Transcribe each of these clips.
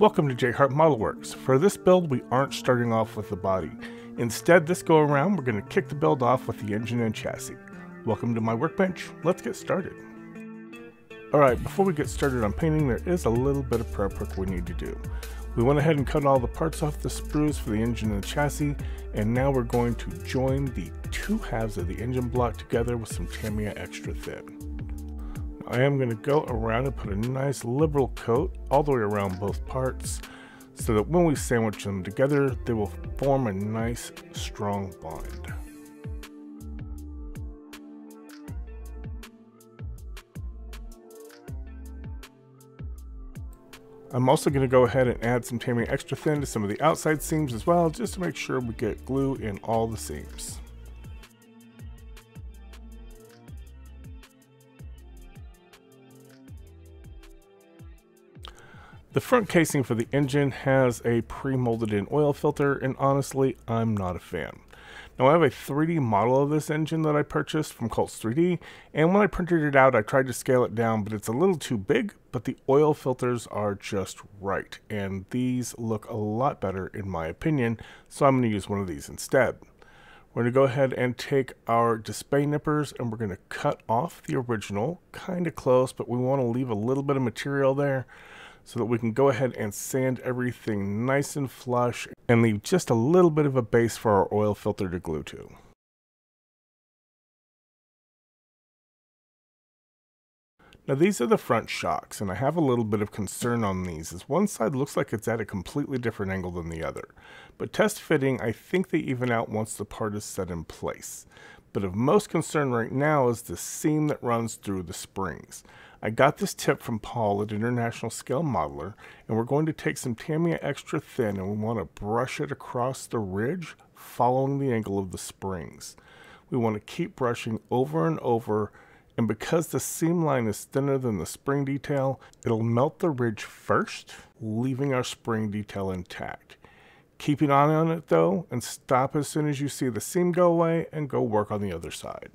Welcome to JHart Modelworks. For this build, we aren't starting off with the body. Instead, this go around, we're going to kick the build off with the engine and chassis. Welcome to my workbench. Let's get started. Alright, before we get started on painting, there is a little bit of prep work we need to do. We went ahead and cut all the parts off the sprues for the engine and the chassis, and now we're going to join the two halves of the engine block together with some Tamiya Extra Thin. I am going to go around and put a nice liberal coat all the way around both parts so that when we sandwich them together, they will form a nice strong bond. I'm also going to go ahead and add some Tamiya Extra Thin to some of the outside seams as well, just to make sure we get glue in all the seams. The front casing for the engine has a pre-molded in oil filter and honestly I'm not a fan. Now I have a 3D model of this engine that I purchased from Cults 3D and when I printed it out I tried to scale it down but it's a little too big but the oil filters are just right and these look a lot better in my opinion so I'm going to use one of these instead. We're going to go ahead and take our display nippers and we're going to cut off the original kind of close but we want to leave a little bit of material there so that we can go ahead and sand everything nice and flush and leave just a little bit of a base for our oil filter to glue to. Now these are the front shocks, and I have a little bit of concern on these, as one side looks like it's at a completely different angle than the other. But test fitting, I think they even out once the part is set in place. But of most concern right now is the seam that runs through the springs. I got this tip from Paul at International Scale Modeler, and we're going to take some Tamiya Extra Thin and we want to brush it across the ridge following the angle of the springs. We want to keep brushing over and over, and because the seam line is thinner than the spring detail, it'll melt the ridge first, leaving our spring detail intact. Keep an eye on it though, and stop as soon as you see the seam go away and go work on the other side.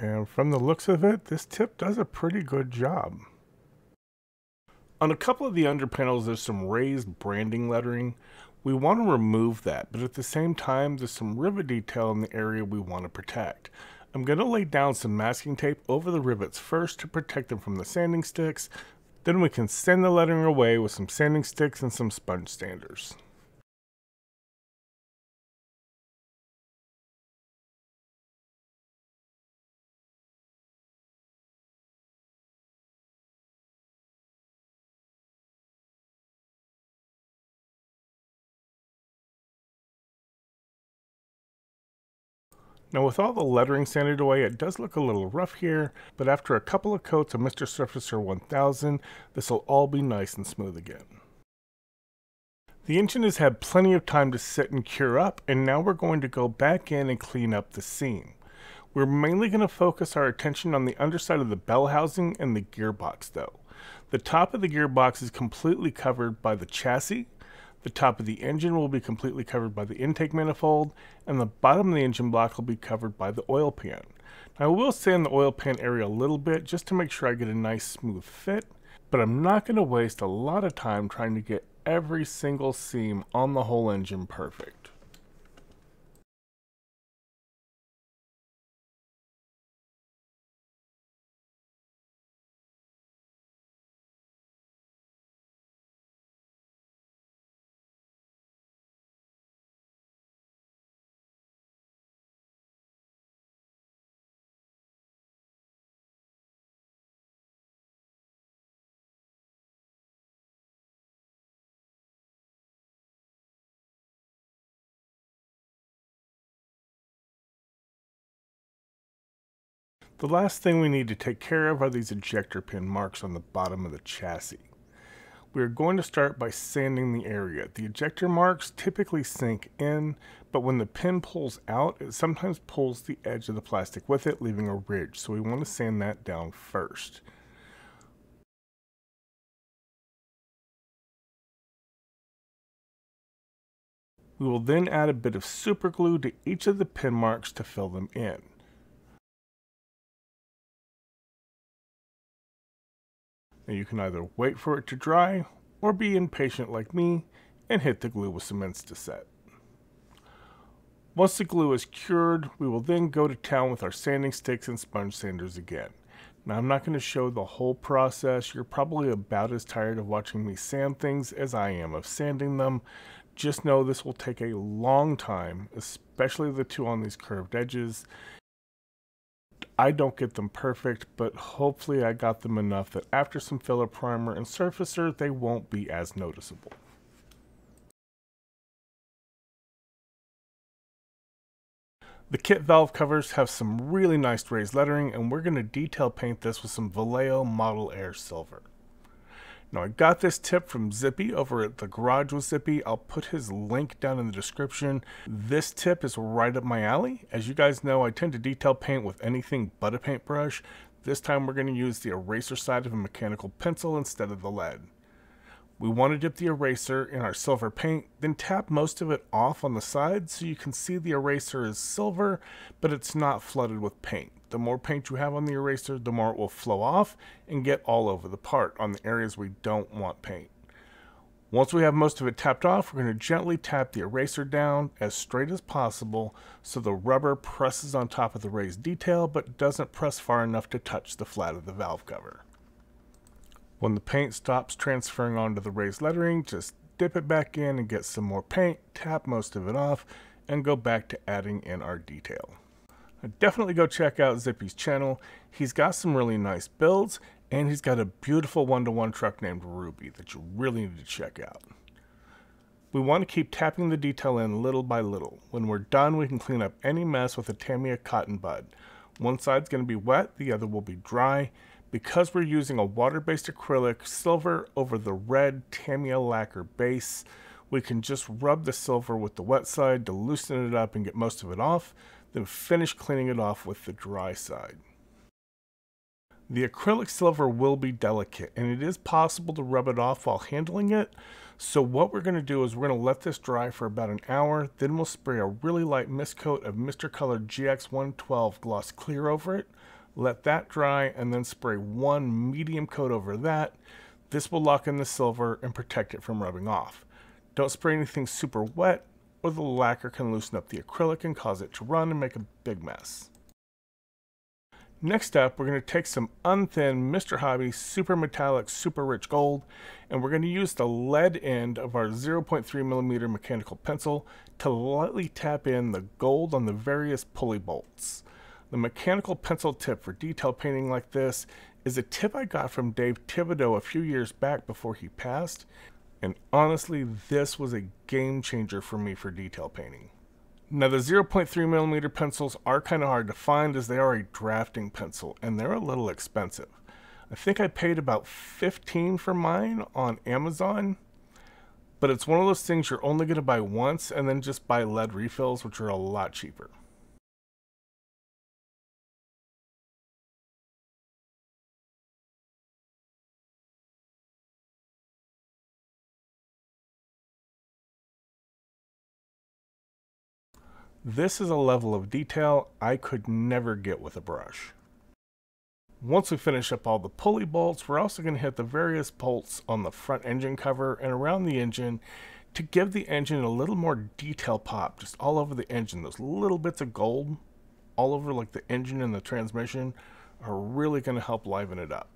And from the looks of it, this tip does a pretty good job. On a couple of the under panels, there's some raised branding lettering. We want to remove that, but at the same time, there's some rivet detail in the area we want to protect. I'm going to lay down some masking tape over the rivets first to protect them from the sanding sticks. Then we can sand the lettering away with some sanding sticks and some sponge sanders. Now with all the lettering sanded away, it does look a little rough here, but after a couple of coats of Mr. Surfacer 1000, this will all be nice and smooth again. The engine has had plenty of time to sit and cure up, and now we're going to go back in and clean up the seam. We're mainly going to focus our attention on the underside of the bell housing and the gearbox though. The top of the gearbox is completely covered by the chassis, the top of the engine will be completely covered by the intake manifold, and the bottom of the engine block will be covered by the oil pan. Now I will sand the oil pan area a little bit just to make sure I get a nice smooth fit, but I'm not going to waste a lot of time trying to get every single seam on the whole engine perfect. The last thing we need to take care of are these ejector pin marks on the bottom of the chassis. We are going to start by sanding the area. The ejector marks typically sink in, but when the pin pulls out, it sometimes pulls the edge of the plastic with it, leaving a ridge. So we want to sand that down first. We will then add a bit of super glue to each of the pin marks to fill them in. Now you can either wait for it to dry or be impatient like me and hit the glue with some Insta-Set. Once the glue is cured, we will then go to town with our sanding sticks and sponge sanders again. Now I'm not going to show the whole process, you're probably about as tired of watching me sand things as I am of sanding them. Just know this will take a long time, especially the two on these curved edges. I don't get them perfect, but hopefully I got them enough that after some filler primer and surfacer, they won't be as noticeable. The kit valve covers have some really nice raised lettering and we're going to detail paint this with some Vallejo Model Air Silver. Now I got this tip from Zippi over at the Garage with Zippi. I'll put his link down in the description. This tip is right up my alley. As you guys know, I tend to detail paint with anything but a paintbrush. This time we're going to use the eraser side of a mechanical pencil instead of the lead. We want to dip the eraser in our silver paint, then tap most of it off on the side so you can see the eraser is silver, but it's not flooded with paint. The more paint you have on the eraser, the more it will flow off and get all over the part on the areas we don't want paint. Once we have most of it tapped off, we're going to gently tap the eraser down as straight as possible so the rubber presses on top of the raised detail but doesn't press far enough to touch the flat of the valve cover. When the paint stops transferring onto the raised lettering, just dip it back in and get some more paint, tap most of it off, and go back to adding in our detail. Definitely go check out Zippi's channel. He's got some really nice builds, and he's got a beautiful one-to-one -one truck named Ruby that you really need to check out. We want to keep tapping the detail in little by little. When we're done, we can clean up any mess with a Tamiya cotton bud. One side's going to be wet, the other will be dry, because we're using a water-based acrylic silver over the red Tamiya lacquer base, we can just rub the silver with the wet side to loosen it up and get most of it off, then finish cleaning it off with the dry side. The acrylic silver will be delicate and it is possible to rub it off while handling it. So what we're going to do is we're going to let this dry for about an hour. Then we'll spray a really light mist coat of Mr. Color GX112 Gloss Clear over it let that dry, and then spray one medium coat over that. This will lock in the silver and protect it from rubbing off. Don't spray anything super wet, or the lacquer can loosen up the acrylic and cause it to run and make a big mess. Next up, we're going to take some unthinned Mr. Hobby Super Metallic Super Rich Gold, and we're going to use the lead end of our 0.3 millimeter mechanical pencil to lightly tap in the gold on the various pulley bolts. The mechanical pencil tip for detail painting like this is a tip I got from Dave Thibodeau a few years back before he passed, and honestly, this was a game changer for me for detail painting. Now the 0.3mm pencils are kind of hard to find as they are a drafting pencil, and they're a little expensive. I think I paid about 15 for mine on Amazon, but it's one of those things you're only going to buy once and then just buy lead refills, which are a lot cheaper. This is a level of detail I could never get with a brush. Once we finish up all the pulley bolts, we're also going to hit the various bolts on the front engine cover and around the engine to give the engine a little more detail pop, just all over the engine. Those little bits of gold all over like the engine and the transmission are really going to help liven it up.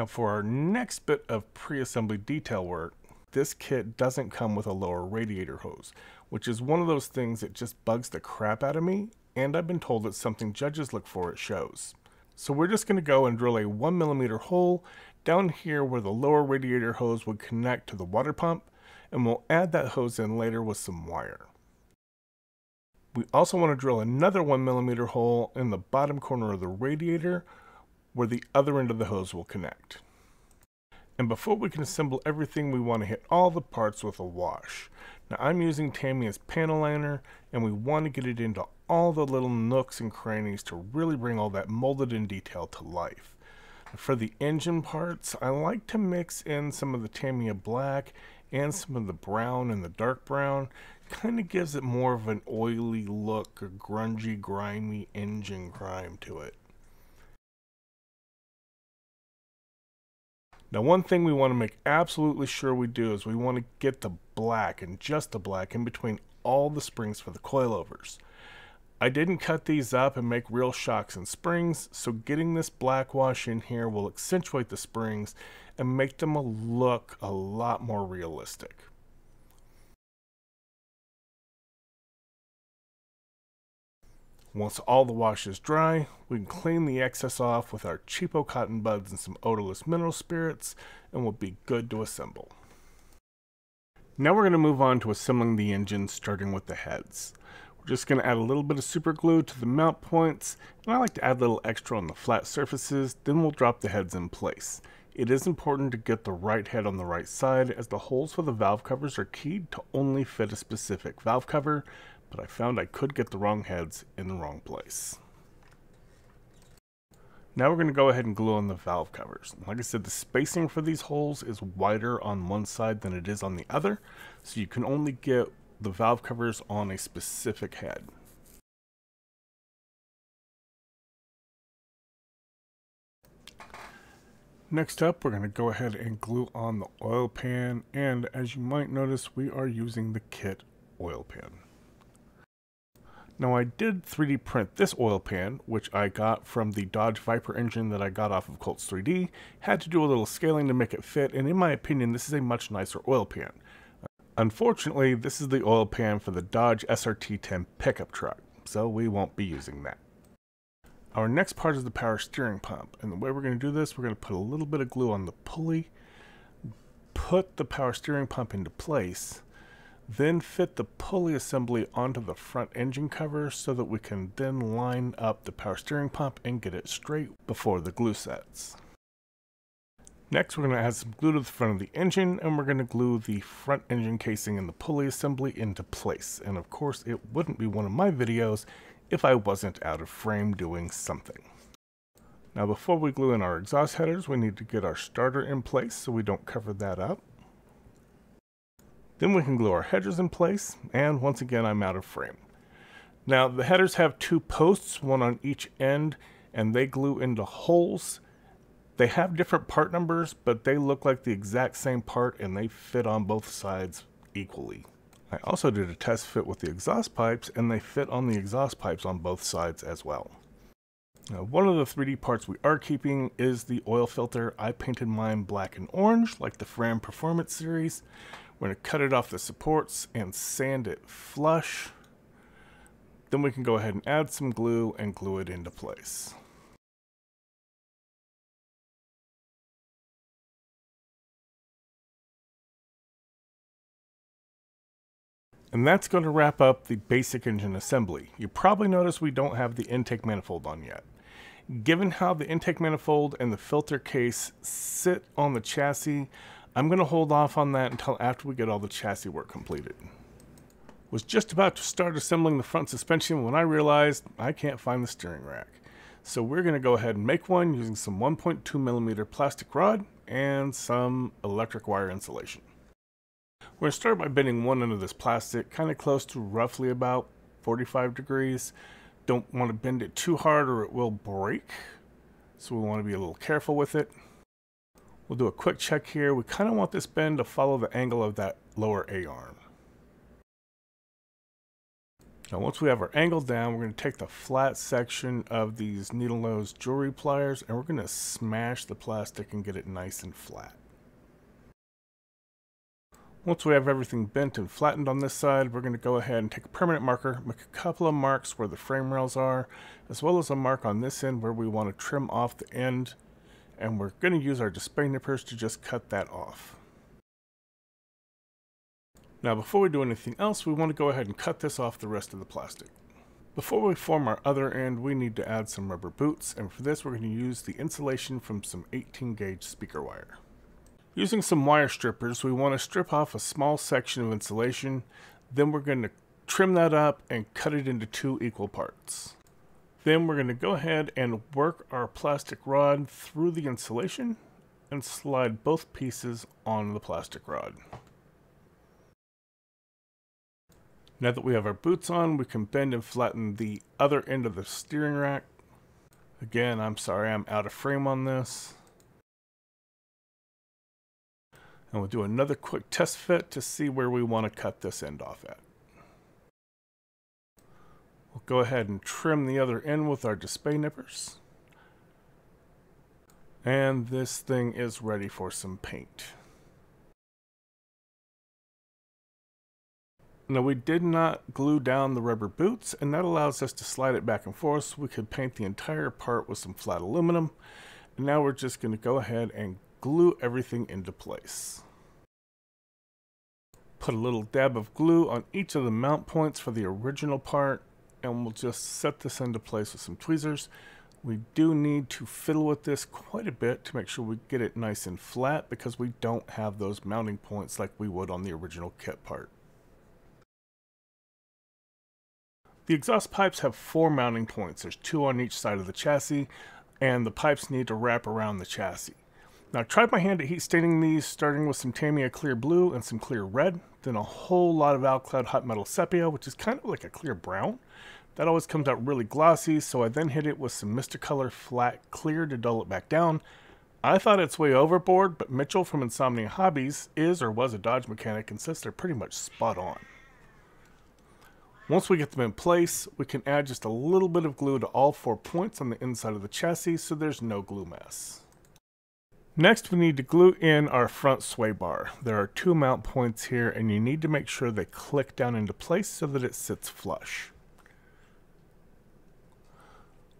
Now for our next bit of pre-assembly detail work, this kit doesn't come with a lower radiator hose, which is one of those things that just bugs the crap out of me, and I've been told it's something judges look for at shows. So we're just going to go and drill a 1mm hole down here where the lower radiator hose would connect to the water pump, and we'll add that hose in later with some wire. We also want to drill another 1mm hole in the bottom corner of the radiator where the other end of the hose will connect. And before we can assemble everything, we want to hit all the parts with a wash. Now I'm using Tamiya's panel liner, and we want to get it into all the little nooks and crannies to really bring all that molded in detail to life. For the engine parts, I like to mix in some of the Tamiya black and some of the brown and the dark brown. Kind of gives it more of an oily look, a grungy, grimy engine grime to it. Now one thing we want to make absolutely sure we do is we want to get the black and just the black in between all the springs for the coilovers. I didn't cut these up and make real shocks and springs, so getting this black wash in here will accentuate the springs and make them look a lot more realistic. Once all the wash is dry, we can clean the excess off with our cheapo cotton buds and some odorless mineral spirits, and we'll be good to assemble. Now we're going to move on to assembling the engine, starting with the heads. We're just going to add a little bit of super glue to the mount points, and I like to add a little extra on the flat surfaces, then we'll drop the heads in place. It is important to get the right head on the right side as the holes for the valve covers are keyed to only fit a specific valve cover, but I found I could get the wrong heads in the wrong place. Now we're going to go ahead and glue on the valve covers. Like I said, the spacing for these holes is wider on one side than it is on the other, so you can only get the valve covers on a specific head. Next up, we're going to go ahead and glue on the oil pan, and as you might notice, we are using the kit oil pan. Now I did 3D print this oil pan, which I got from the Dodge Viper engine that I got off of Cults 3D. Had to do a little scaling to make it fit, and in my opinion, this is a much nicer oil pan. Unfortunately, this is the oil pan for the Dodge SRT-10 pickup truck, so we won't be using that. Our next part is the power steering pump, and the way we're going to do this, we're going to put a little bit of glue on the pulley, put the power steering pump into place, then fit the pulley assembly onto the front engine cover so that we can then line up the power steering pump and get it straight before the glue sets. Next we're going to add some glue to the front of the engine and we're going to glue the front engine casing and the pulley assembly into place. And of course it wouldn't be one of my videos if I wasn't out of frame doing something. Now before we glue in our exhaust headers we need to get our starter in place so we don't cover that up. Then we can glue our headers in place, and once again I'm out of frame. Now the headers have two posts, one on each end, and they glue into holes. They have different part numbers, but they look like the exact same part and they fit on both sides equally. I also did a test fit with the exhaust pipes and they fit on the exhaust pipes on both sides as well. Now, one of the 3D parts we are keeping is the oil filter. I painted mine black and orange like the Fram Performance series. We're going to cut it off the supports and sand it flush. Then we can go ahead and add some glue and glue it into place. And that's going to wrap up the basic engine assembly. You probably notice we don't have the intake manifold on yet. Given how the intake manifold and the filter case sit on the chassis, I'm going to hold off on that until after we get all the chassis work completed. Was just about to start assembling the front suspension when I realized I can't find the steering rack. So we're going to go ahead and make one using some 1.2 millimeter plastic rod and some electric wire insulation. We're going to start by bending one end of this plastic kind of close to roughly about 45 degrees. Don't want to bend it too hard or it will break. So we want to be a little careful with it. We'll do a quick check here. We kind of want this bend to follow the angle of that lower A-arm. Now once we have our angle down, we're going to take the flat section of these needle nose jewelry pliers and we're going to smash the plastic and get it nice and flat. Once we have everything bent and flattened on this side, we're going to go ahead and take a permanent marker, make a couple of marks where the frame rails are, as well as a mark on this end where we want to trim off the end and we're going to use our display nippers to just cut that off. Now before we do anything else, we want to go ahead and cut this off the rest of the plastic. Before we form our other end, we need to add some rubber boots, and for this we're going to use the insulation from some 18 gauge speaker wire. Using some wire strippers, we want to strip off a small section of insulation. Then we're going to trim that up and cut it into two equal parts. Then we're going to go ahead and work our plastic rod through the insulation and slide both pieces on the plastic rod. Now that we have our boots on, we can bend and flatten the other end of the steering rack. Again, I'm sorry I'm out of frame on this. And we'll do another quick test fit to see where we want to cut this end off at. We'll go ahead and trim the other end with our display nippers. And this thing is ready for some paint. Now we did not glue down the rubber boots and that allows us to slide it back and forth so we could paint the entire part with some flat aluminum. And now we're just going to go ahead and glue everything into place. Put a little dab of glue on each of the mount points for the original part and we'll just set this into place with some tweezers. We do need to fiddle with this quite a bit to make sure we get it nice and flat because we don't have those mounting points like we would on the original kit part. The exhaust pipes have four mounting points. There's two on each side of the chassis and the pipes need to wrap around the chassis. Now I tried my hand at heat staining these, starting with some Tamiya Clear Blue and some Clear Red, then a whole lot of Alclad Hot Metal Sepia, which is kind of like a clear brown. That always comes out really glossy, so I then hit it with some Mr. Color Flat Clear to dull it back down. I thought it's way overboard, but Mitchell from Insomnia Hobbies is or was a Dodge mechanic and says they're pretty much spot on. Once we get them in place, we can add just a little bit of glue to all four points on the inside of the chassis so there's no glue mess. Next, we need to glue in our front sway bar. There are two mount points here, and you need to make sure they click down into place so that it sits flush.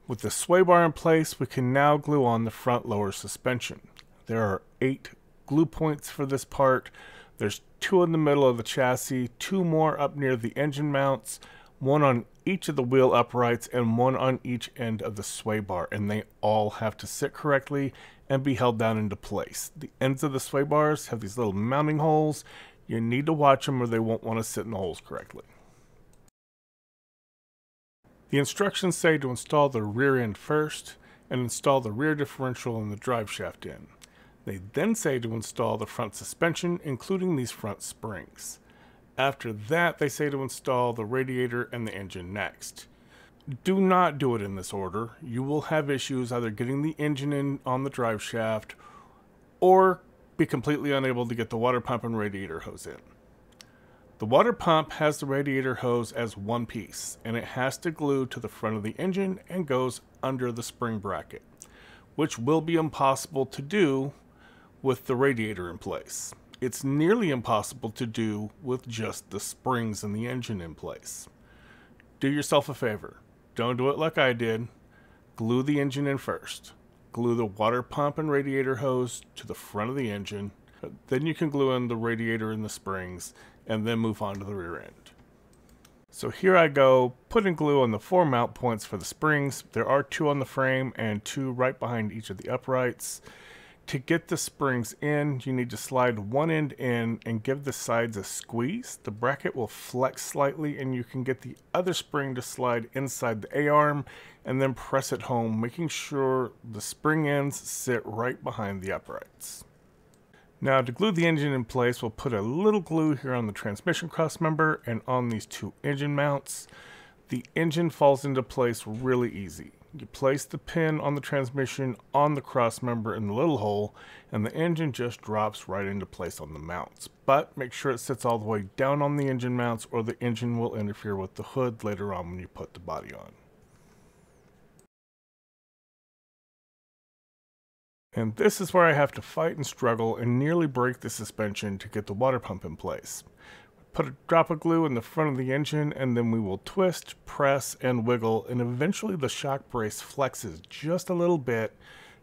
With the sway bar in place, we can now glue on the front lower suspension. There are eight glue points for this part. There's two in the middle of the chassis, two more up near the engine mounts, one on each of the wheel uprights, and one on each end of the sway bar, and they all have to sit correctly and be held down into place. The ends of the sway bars have these little mounting holes. You need to watch them or they won't want to sit in the holes correctly. The instructions say to install the rear end first and install the rear differential and the drive shaft in. They then say to install the front suspension, including these front springs. After that, they say to install the radiator and the engine next. Do not do it in this order. You will have issues either getting the engine in on the drive shaft or be completely unable to get the water pump and radiator hose in. The water pump has the radiator hose as one piece and it has to glue to the front of the engine and goes under the spring bracket, which will be impossible to do with the radiator in place. It's nearly impossible to do with just the springs in the engine in place. Do yourself a favor don't do it like I did. Glue the engine in first. Glue the water pump and radiator hose to the front of the engine. Then you can glue in the radiator and the springs and then move on to the rear end. So here I go, putting glue on the four mount points for the springs. There are two on the frame and two right behind each of the uprights. To get the springs in, you need to slide one end in and give the sides a squeeze. The bracket will flex slightly and you can get the other spring to slide inside the A-arm and then press it home, making sure the spring ends sit right behind the uprights. Now to glue the engine in place, we'll put a little glue here on the transmission cross member and on these two engine mounts. The engine falls into place really easy. You place the pin on the transmission on the cross member in the little hole, and the engine just drops right into place on the mounts. But make sure it sits all the way down on the engine mounts or the engine will interfere with the hood later on when you put the body on. And this is where I have to fight and struggle and nearly break the suspension to get the water pump in place. Put a drop of glue in the front of the engine and then we will twist, press, and wiggle and eventually the shock brace flexes just a little bit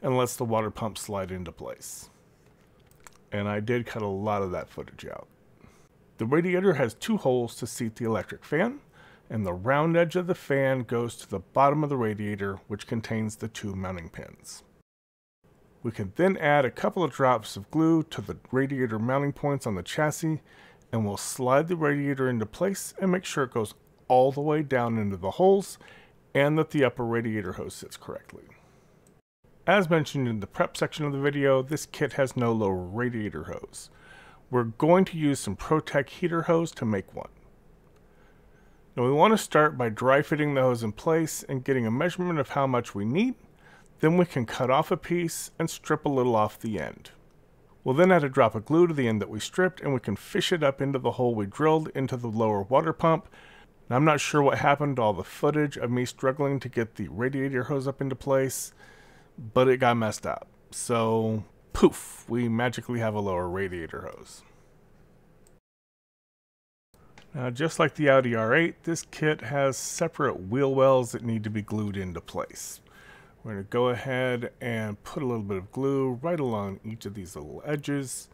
and lets the water pump slide into place. And I did cut a lot of that footage out. The radiator has two holes to seat the electric fan, and the round edge of the fan goes to the bottom of the radiator, which contains the two mounting pins. We can then add a couple of drops of glue to the radiator mounting points on the chassis and we'll slide the radiator into place and make sure it goes all the way down into the holes and that the upper radiator hose sits correctly. As mentioned in the prep section of the video, this kit has no lower radiator hose. We're going to use some ProTech heater hose to make one. Now we want to start by dry fitting the hose in place and getting a measurement of how much we need. Then we can cut off a piece and strip a little off the end. We'll then add a drop of glue to the end that we stripped and we can fish it up into the hole we drilled into the lower water pump. Now, I'm not sure what happened to all the footage of me struggling to get the radiator hose up into place, but it got messed up. So, poof, we magically have a lower radiator hose. Now, just like the Audi R8, this kit has separate wheel wells that need to be glued into place. We're going to go ahead and put a little bit of glue right along each of these little edges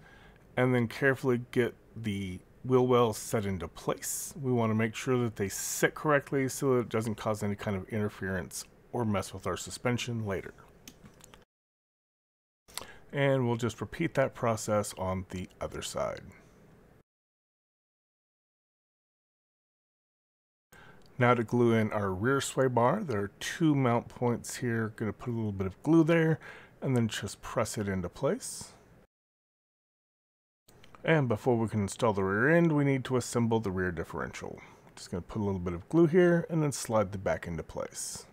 and then carefully get the wheel wells set into place. We want to make sure that they sit correctly so that it doesn't cause any kind of interference or mess with our suspension later. And we'll just repeat that process on the other side. Now to glue in our rear sway bar, there are two mount points here. Going to put a little bit of glue there and then just press it into place. And before we can install the rear end, we need to assemble the rear differential. Just going to put a little bit of glue here and then slide the back into place.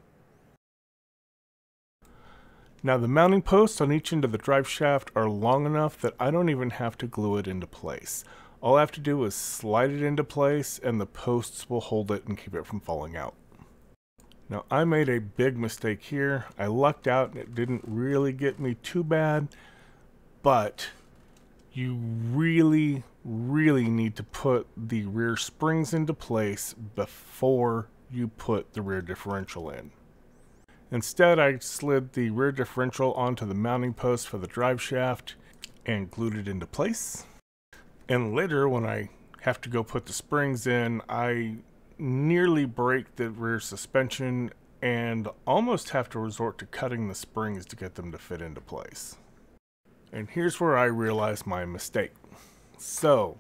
Now the mounting posts on each end of the drive shaft are long enough that I don't even have to glue it into place. All I have to do is slide it into place and the posts will hold it and keep it from falling out. Now I made a big mistake here. I lucked out and it didn't really get me too bad, but you really, really need to put the rear springs into place before you put the rear differential in. Instead, I slid the rear differential onto the mounting post for the drive shaft and glued it into place. And later, when I have to go put the springs in, I nearly break the rear suspension and almost have to resort to cutting the springs to get them to fit into place. And here's where I realize my mistake. So,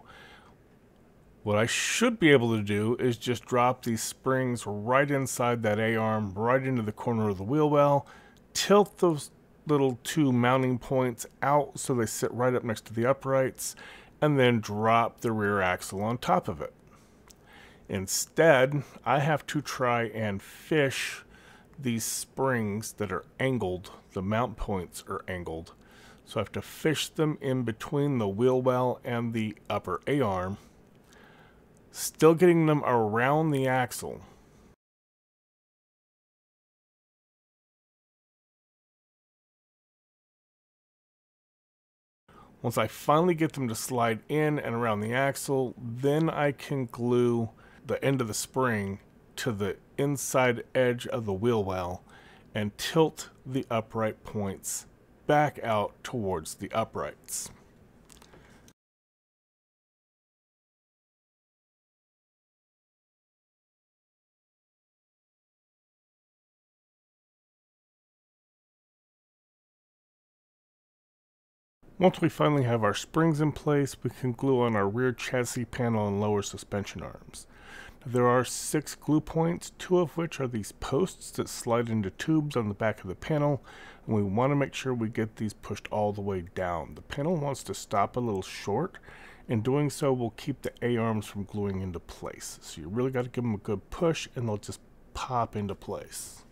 what I should be able to do is just drop these springs right inside that A-arm, right into the corner of the wheel well, tilt those little two mounting points out so they sit right up next to the uprights, and then drop the rear axle on top of it. Instead, I have to try and fish these springs that are angled, the mount points are angled. So I have to fish them in between the wheel well and the upper A-arm, still getting them around the axle. Once I finally get them to slide in and around the axle, then I can glue the end of the spring to the inside edge of the wheel well and tilt the upright points back out towards the uprights. Once we finally have our springs in place, we can glue on our rear chassis panel and lower suspension arms. There are six glue points, two of which are these posts that slide into tubes on the back of the panel, and we want to make sure we get these pushed all the way down. The panel wants to stop a little short, and doing so will keep the A-arms from gluing into place. So you really got to give them a good push, and they'll just pop into place.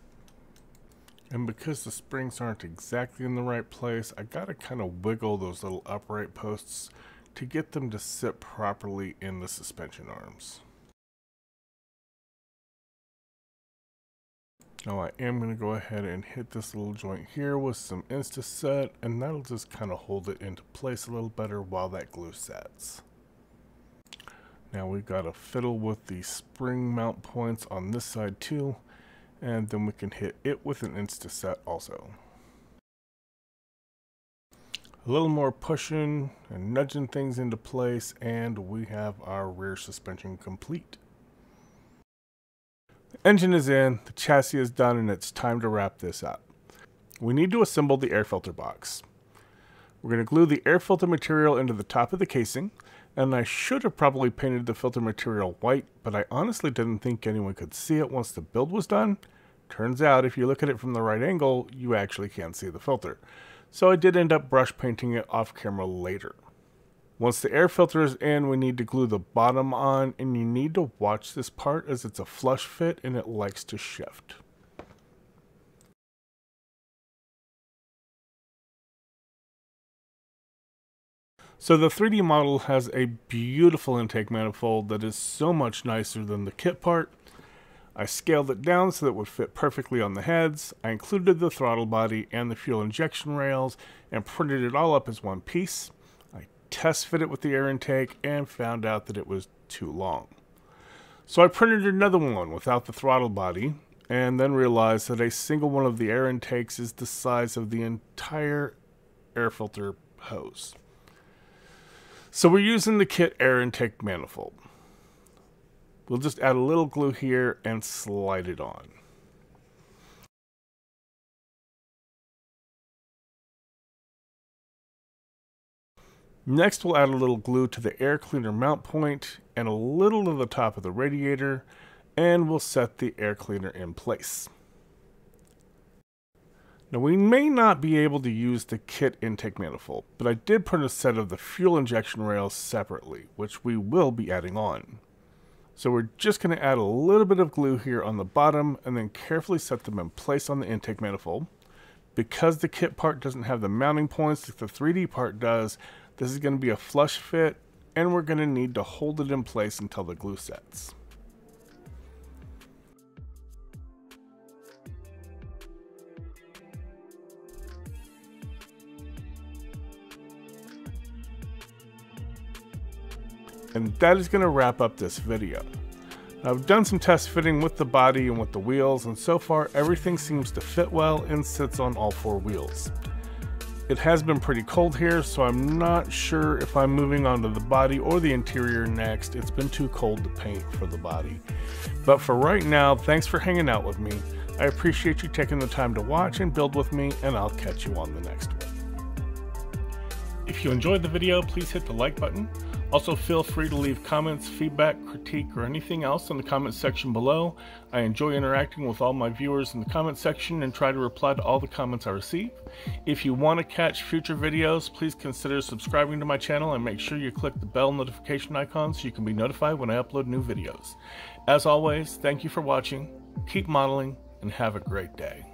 And because the springs aren't exactly in the right place, I gotta kind of wiggle those little upright posts to get them to sit properly in the suspension arms. Now I am going to go ahead and hit this little joint here with some Insta-Set and that'll just kind of hold it into place a little better while that glue sets. Now we've got to fiddle with the spring mount points on this side too and then we can hit it with an insta-set also. A little more pushing and nudging things into place and we have our rear suspension complete. The engine is in, the chassis is done, and it's time to wrap this up. We need to assemble the air filter box. We're going to glue the air filter material into the top of the casing, and I should have probably painted the filter material white, but I honestly didn't think anyone could see it once the build was done. Turns out if you look at it from the right angle, you actually can't see the filter. So I did end up brush painting it off camera later. Once the air filter is in, we need to glue the bottom on, and you need to watch this part as it's a flush fit and it likes to shift. So the 3D model has a beautiful intake manifold that is so much nicer than the kit part. I scaled it down so that it would fit perfectly on the heads. I included the throttle body and the fuel injection rails and printed it all up as one piece. I test fit it with the air intake and found out that it was too long. So I printed another one without the throttle body and then realized that a single one of the air intakes is the size of the entire air filter hose. So we're using the kit air intake manifold. We'll just add a little glue here and slide it on. Next we'll add a little glue to the air cleaner mount point and a little to the top of the radiator and we'll set the air cleaner in place. Now we may not be able to use the kit intake manifold, but I did print a set of the fuel injection rails separately, which we will be adding on. So we're just going to add a little bit of glue here on the bottom and then carefully set them in place on the intake manifold. Because the kit part doesn't have the mounting points like the 3D part does, this is going to be a flush fit and we're going to need to hold it in place until the glue sets. And that is going to wrap up this video. I've done some test fitting with the body and with the wheels, and so far everything seems to fit well and sits on all four wheels. It has been pretty cold here, so I'm not sure if I'm moving on to the body or the interior next. It's been too cold to paint for the body. But for right now, thanks for hanging out with me. I appreciate you taking the time to watch and build with me, and I'll catch you on the next one. If you enjoyed the video, please hit the like button. Also, feel free to leave comments, feedback, critique, or anything else in the comment section below. I enjoy interacting with all my viewers in the comment section and try to reply to all the comments I receive. If you want to catch future videos, please consider subscribing to my channel and make sure you click the bell notification icon so you can be notified when I upload new videos. As always, thank you for watching, keep modeling, and have a great day.